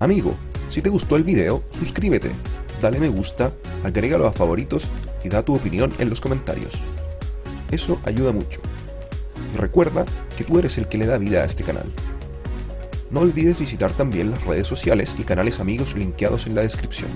Amigo, si te gustó el video, suscríbete, dale me gusta, agrégalo a favoritos y da tu opinión en los comentarios. Eso ayuda mucho. Y recuerda que tú eres el que le da vida a este canal. No olvides visitar también las redes sociales y canales amigos linkeados en la descripción.